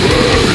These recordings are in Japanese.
Yeah!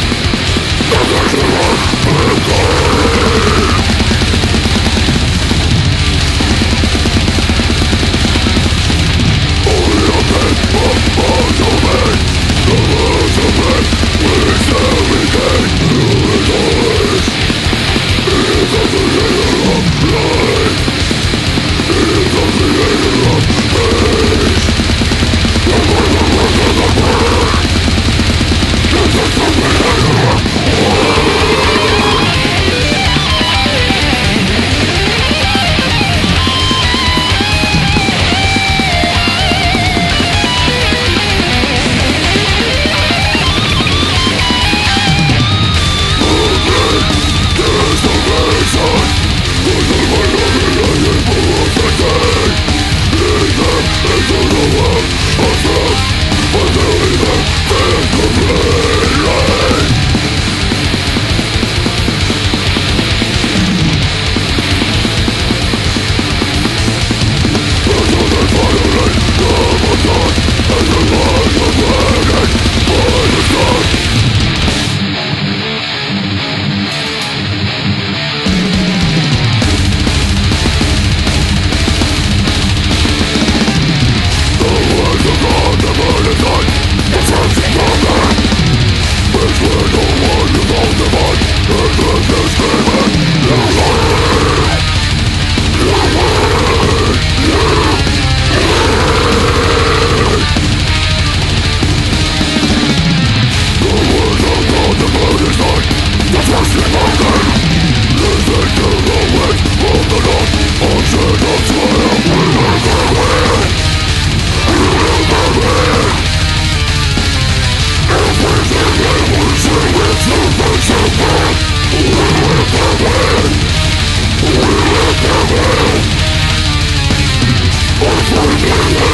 Don't kill me!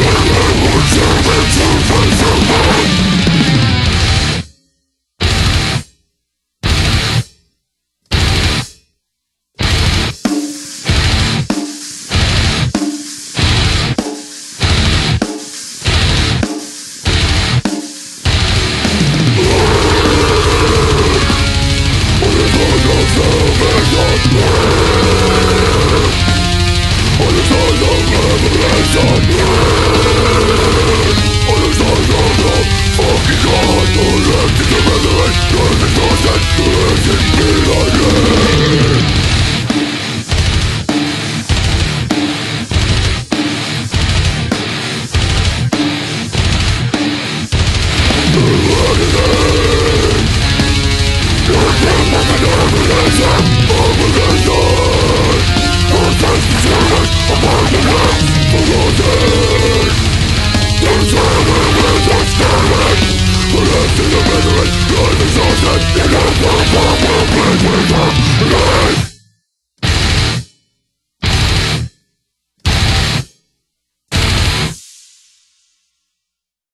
Never return to Life!